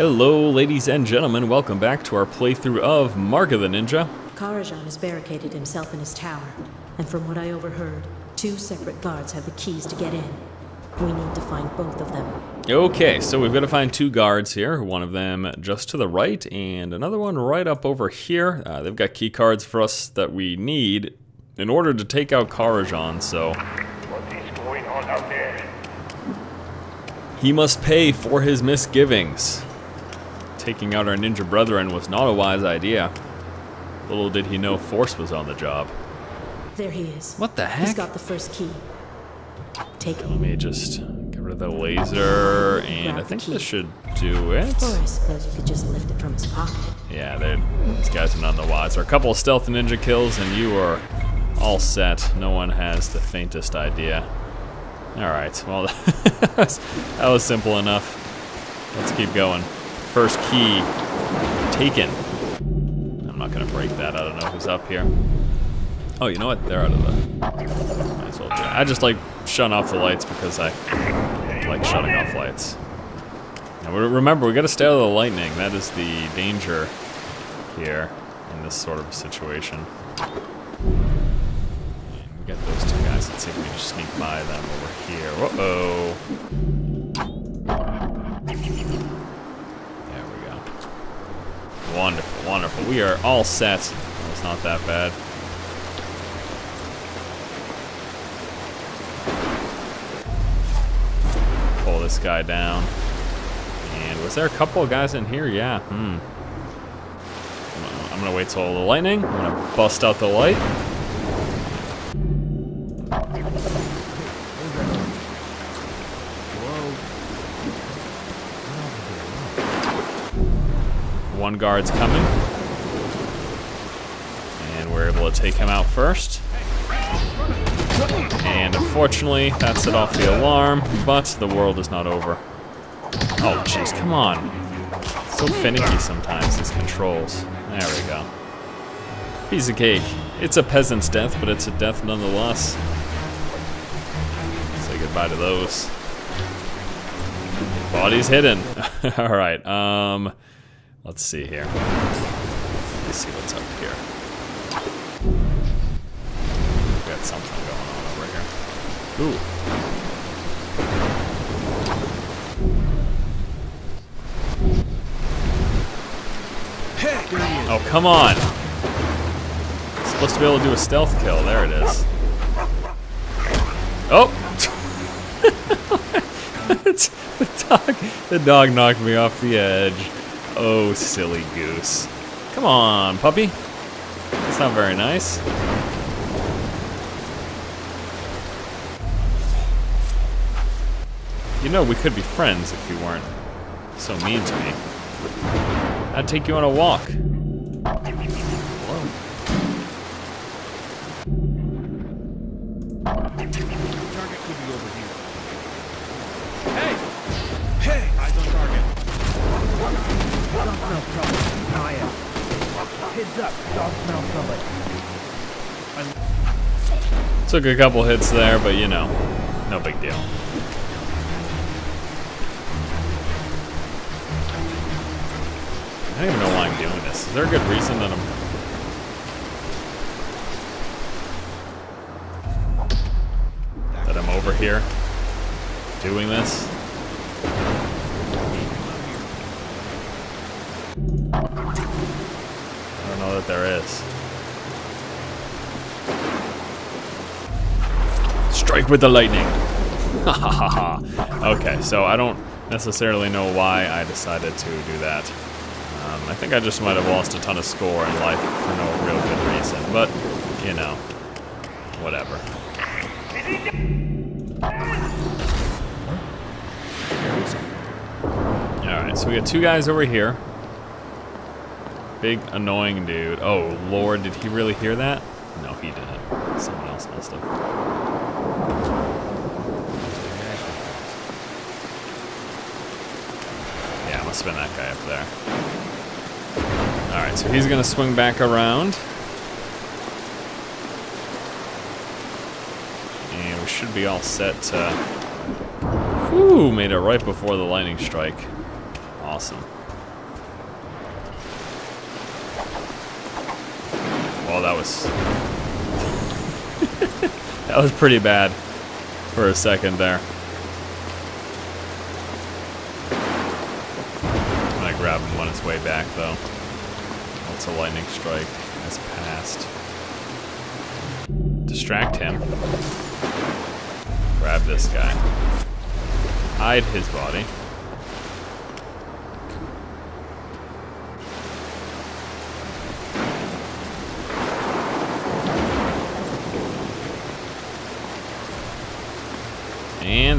Hello, ladies and gentlemen. Welcome back to our playthrough of Mark of the Ninja. Karajan has barricaded himself in his tower, and from what I overheard, two separate guards have the keys to get in. We need to find both of them. Okay, so we've got to find two guards here. One of them just to the right, and another one right up over here. Uh, they've got key cards for us that we need in order to take out Karajan, so What is going on out there? he must pay for his misgivings. Taking out our ninja brethren was not a wise idea. Little did he know Force was on the job. There he is. What the heck? He's got the first key. Take it. Let me just get rid of the laser, and I think this should do it. Or I suppose you could just lift it from his pocket. Yeah, these guys are none the wiser. A couple of stealth ninja kills, and you are all set. No one has the faintest idea. All right, well, that was simple enough. Let's keep going. First key taken. I'm not gonna break that. I don't know who's up here. Oh, you know what? They're out of the. Might as well. I just like shutting off the lights because I like shutting off lights. Now, remember, we got to stay out of the lightning. That is the danger here in this sort of situation. And we got those two guys. Let's see if we can just sneak by them over here. Uh-oh. There we go. Wonderful, wonderful. We are all set. Well, it's not that bad. Pull this guy down. And was there a couple of guys in here? Yeah. Hmm. I'm gonna- I'm gonna wait till the lightning. I'm gonna bust out the light. One guard's coming. And we're able to take him out first. And unfortunately, that set off the alarm, but the world is not over. Oh, jeez, come on. So finicky sometimes, these controls. There we go. Piece of cake. It's a peasant's death, but it's a death nonetheless. Say goodbye to those. Body's hidden. Alright, um, let's see here. Let's see what's up here. We got something going on over here. Ooh. Oh, come on. Supposed to be able to do a stealth kill. There it is. Oh! The dog, the dog knocked me off the edge. Oh, silly goose. Come on, puppy. That's not very nice. You know, we could be friends if you weren't so mean to me. I'd take you on a walk. Took a couple hits there, but you know, no big deal. I don't even know why I'm doing this. Is there a good reason that I'm... That I'm over here doing this? I don't know that there is. Strike with the lightning. Ha ha ha. Okay, so I don't necessarily know why I decided to do that. Um, I think I just might have lost a ton of score in life for no real good reason, but, you know, whatever. Alright, so we got two guys over here. Big annoying dude. Oh lord, did he really hear that? No, he didn't. Someone else must have. Yeah, must have been that guy up there. Alright, so he's gonna swing back around. And we should be all set to... Whew, made it right before the lightning strike. Awesome. Well, that was... that was pretty bad for a second there. I'm gonna grab him on his way back, though. Once a lightning strike has passed. Distract him. Grab this guy. Hide his body.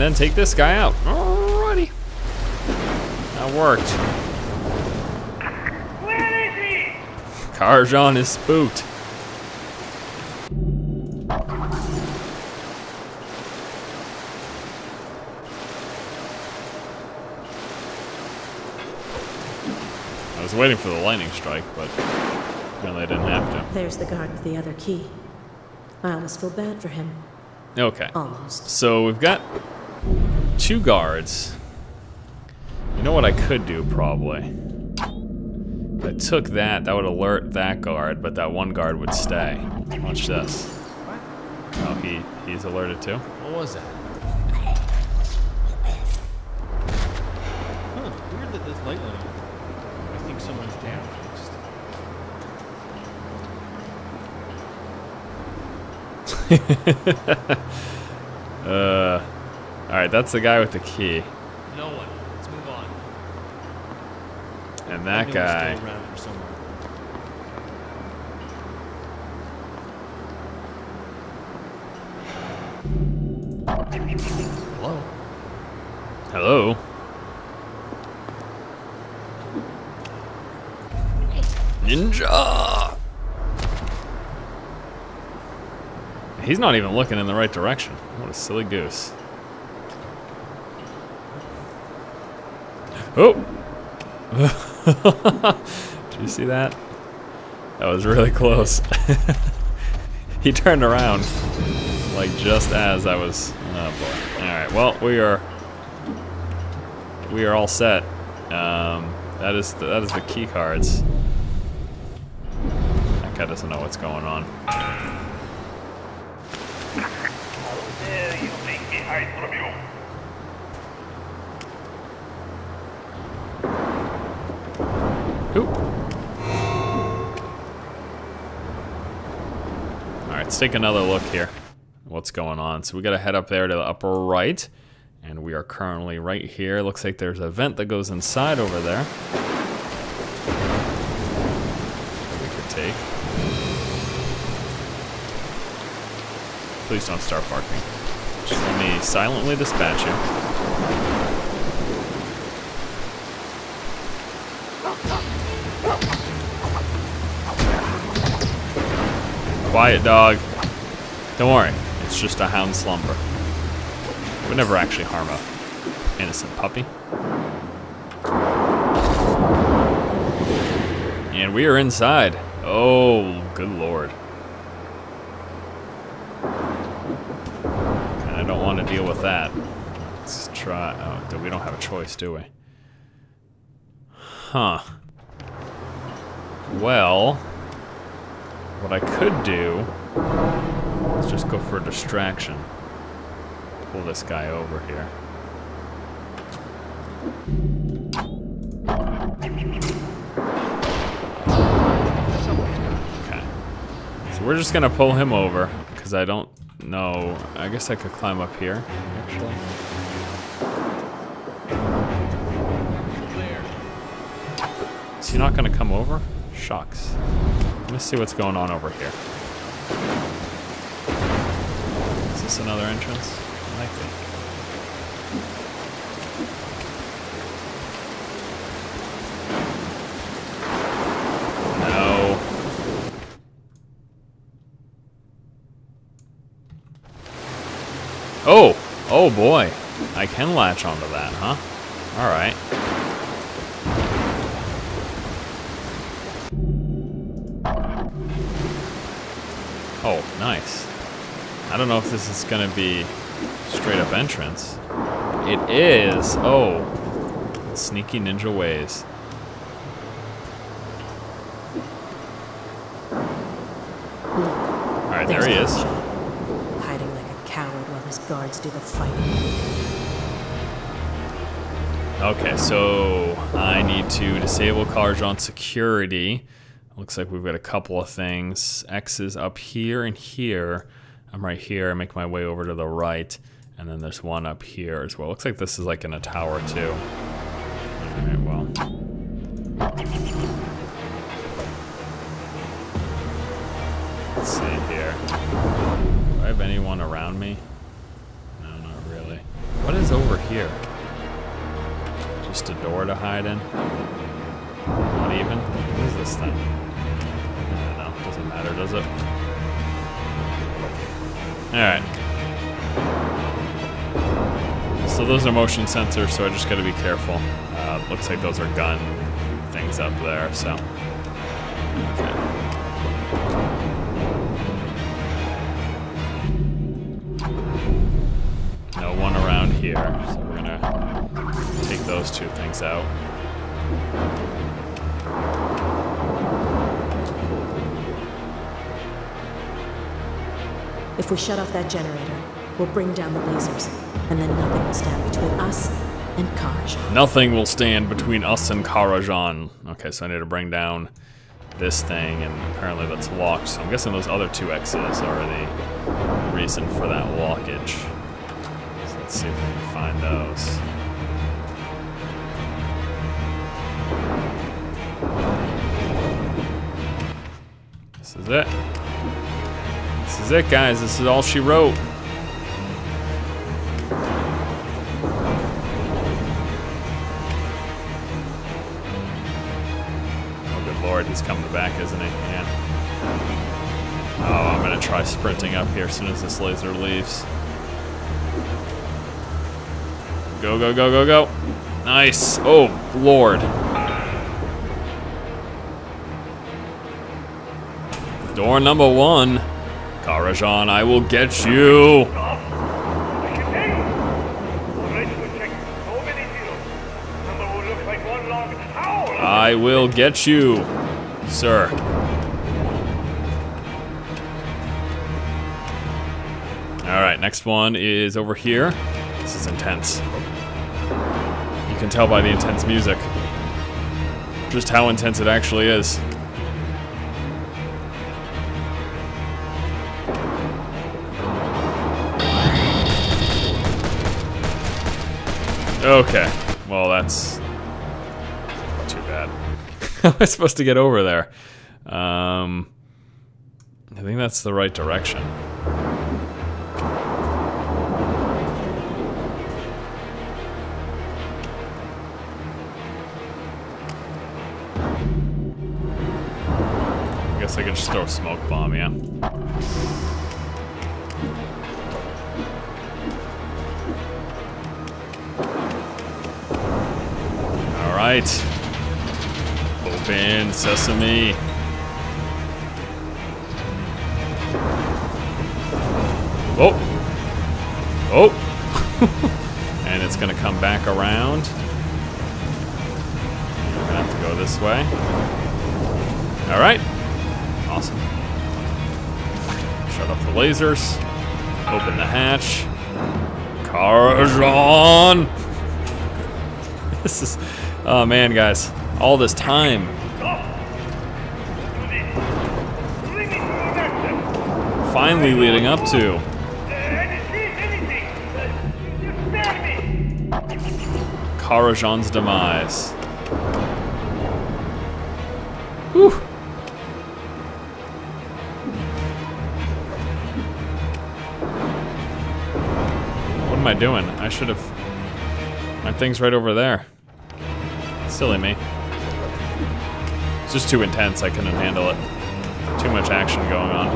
And then take this guy out. Alrighty. That worked. Where is he? Karajan is spooked. I was waiting for the lightning strike, but apparently I didn't have to. There's the guard with the other key. I almost feel bad for him. Okay. Almost. So we've got two guards. You know what I could do, probably? If I took that, that would alert that guard, but that one guard would stay. Watch this. Oh, he, he's alerted too? What was that? Huh, weird that this light went on. I think someone's down. Uh, Alright, that's the guy with the key. No one. Let's move on. And that guy. Still around here somewhere. Hello. Hello? Ninja! He's not even looking in the right direction. What a silly goose. Oh! Did you see that? That was really close. he turned around like just as I was. Oh boy! All right. Well, we are we are all set. Um, that is the, that is the key cards. That guy doesn't know what's going on. There you think he hides from you. Oop. All right, let's take another look here. What's going on? So we got to head up there to the upper right, and we are currently right here. Looks like there's a vent that goes inside over there. We could take. Please don't start barking. Just let me silently dispatch you. Quiet, dog. Don't worry, it's just a hound slumber. Would never actually harm a innocent puppy. And we are inside. Oh, good lord. Kinda don't want to deal with that. Let's try. Oh, we don't have a choice, do we? Huh. Well, what I could do is just go for a distraction. Pull this guy over here. Okay. So we're just gonna pull him over, because I don't know. I guess I could climb up here, actually. Is he not gonna come over? Shucks. Let's see what's going on over here. Is this another entrance? I think. No. Oh! Oh boy. I can latch onto that, huh? Alright. Oh, nice. I don't know if this is gonna be straight up entrance. It is. Oh. Sneaky ninja ways. Alright, there he is. Hiding like a coward while his guards do the fighting. Okay, so I need to disable Karajan's security. Looks like we've got a couple of things. X is up here and here. I'm right here. I make my way over to the right. And then there's one up here as well. Looks like this is like in a tower too. Alright, well. Let's see here. Do I have anyone around me? No, not really. What is over here? Just a door to hide in? Not even? What is this thing? Matter, does it? Alright. So those are motion sensors, so I just gotta be careful. Uh, looks like those are gun things up there, so. Okay. No one around here, so we're gonna take those two things out. If we shut off that generator, we'll bring down the lasers, and then nothing will stand between us and Karajan. Nothing will stand between us and Karajan. Okay, so I need to bring down this thing, and apparently that's locked. So I'm guessing those other two X's are the reason for that lockage. So let's see if we can find those. This is it. This is it, guys. This is all she wrote. Oh, good lord, he's coming back, isn't he? Man. Oh, I'm gonna try sprinting up here as soon as this laser leaves. Go, go, go, go, go. Nice. Oh, lord. Door number one. Karajan, I will get you. I will get you, sir. All right, next one is over here. This is intense. You can tell by the intense music just how intense it actually is. Okay, well that's too bad. How am I supposed to get over there? Um, I think that's the right direction. I guess I could just throw a smoke bomb, yeah. Right. Open sesame. Oh. Oh. and it's gonna come back around. Gonna have to go this way. All right. Awesome. Shut off the lasers. Open the hatch. Karajan. This is, oh man, guys, all this time. Finally leading up to. Karajan's demise. Whew. What am I doing? I should have. My thing's right over there. Silly me. It's just too intense. I couldn't handle it. Too much action going on.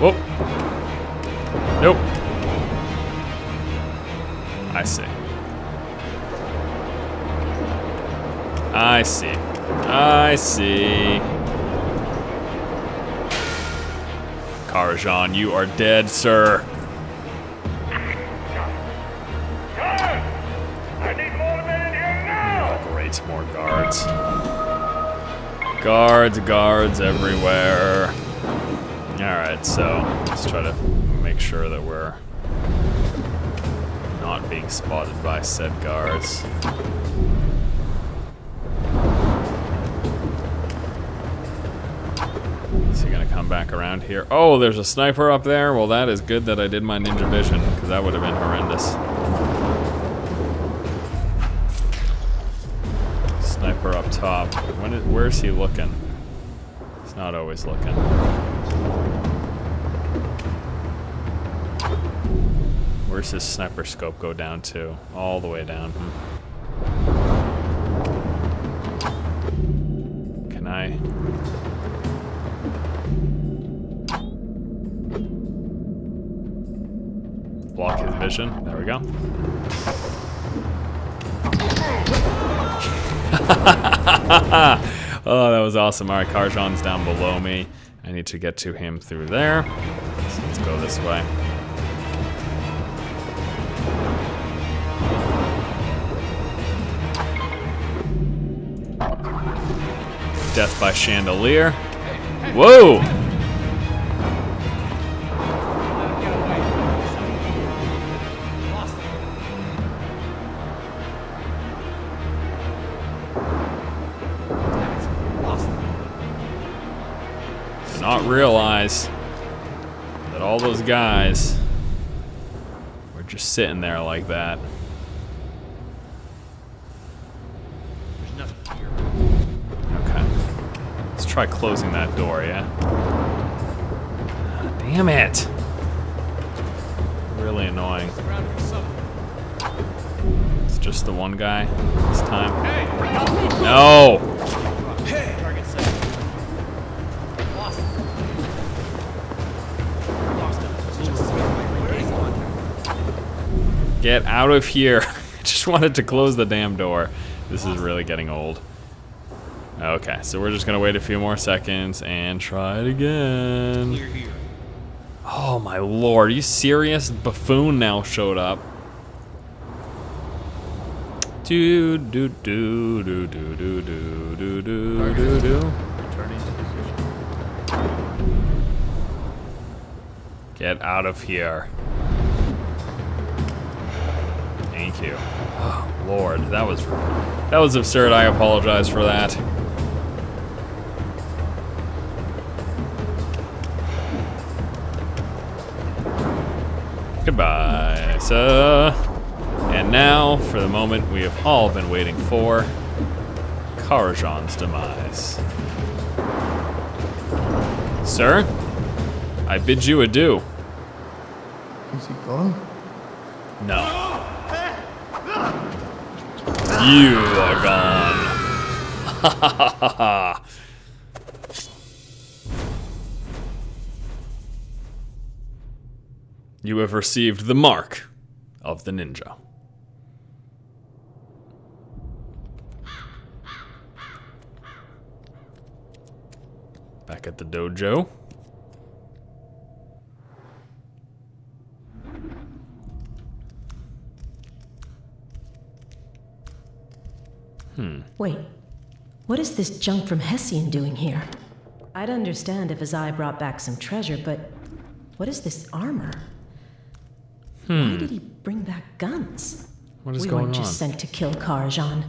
Whoa. Nope. I see. I see. I see. Karajan, you are dead, sir. Guards, guards everywhere. Alright, so let's try to make sure that we're not being spotted by said guards. Is he gonna come back around here? Oh, there's a sniper up there? Well, that is good that I did my ninja vision, because that would have been horrendous. Top. When is, where's he looking? He's not always looking. Where's his sniper scope go down to? All the way down. Hmm. Can I? Block his vision. There we go. oh, that was awesome. All right, Karajan's down below me. I need to get to him through there. So let's go this way. Death by chandelier. Whoa! Not realize that all those guys were just sitting there like that. There's nothing here. Okay. Let's try closing that door, yeah? Ah, Damn it! Really annoying. Surrounded with someone. It's just the one guy this time. Hey! Help me! No! Get out of here. I just wanted to close the damn door. This is really getting old. Okay, so we're just gonna wait a few more seconds and try it again. Here. Oh my lord, are you serious? Buffoon now showed up. Do do do do do do do do do do do. Returning to position. Get out of here. Thank you. Oh lord, that was that was absurd. I apologize for that. Goodbye, sir. And now, for the moment we have all been waiting for Karajan's demise. Sir, I bid you adieu. Is he gone? No. You are gone. Ha ha ha ha. You have received the mark of the ninja. Back at the dojo. Hmm. Wait, what is this junk from Hessian doing here? I'd understand if Azai brought back some treasure, but what is this armor? Why hmm. did he bring back guns? What is we going weren't just sent to kill Karajan.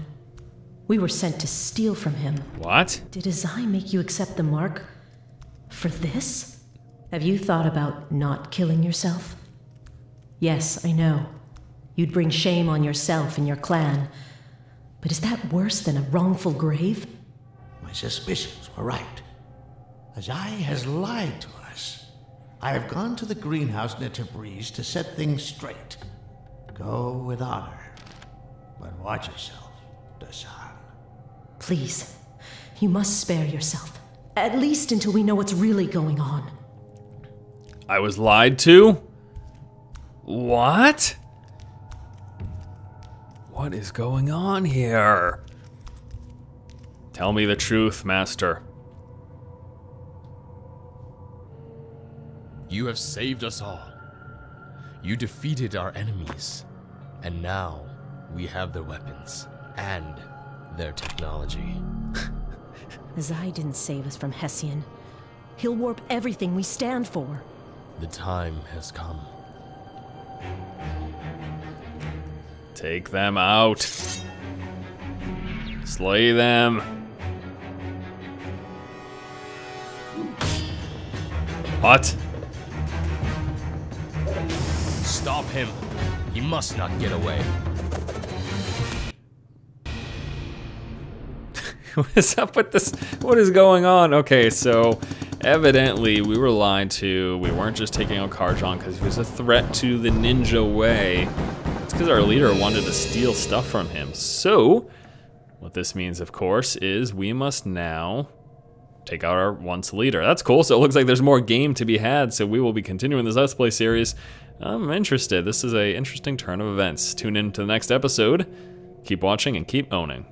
We were sent to steal from him. What? Did Azai make you accept the mark for this? Have you thought about not killing yourself? Yes, I know. You'd bring shame on yourself and your clan. But is that worse than a wrongful grave? My suspicions were right. Azai has lied to us. I have gone to the greenhouse near Tabriz to set things straight. Go with honor. But watch yourself, Dasan. Please, you must spare yourself. At least until we know what's really going on. I was lied to? What? What is going on here? Tell me the truth, Master. You have saved us all. You defeated our enemies. And now we have their weapons and their technology. Azai didn't save us from Hessian. He'll warp everything we stand for. The time has come. Take them out. Slay them. What? Stop him. He must not get away. what is up with this? What is going on? Okay, so evidently we were lied to. We weren't just taking out Karajan because he was a threat to the ninja way. Because our leader wanted to steal stuff from him. So, what this means, of course, is we must now take out our once leader. That's cool. So it looks like there's more game to be had. So we will be continuing this Let's Play series. I'm interested. This is a interesting turn of events. Tune in to the next episode. Keep watching and keep owning.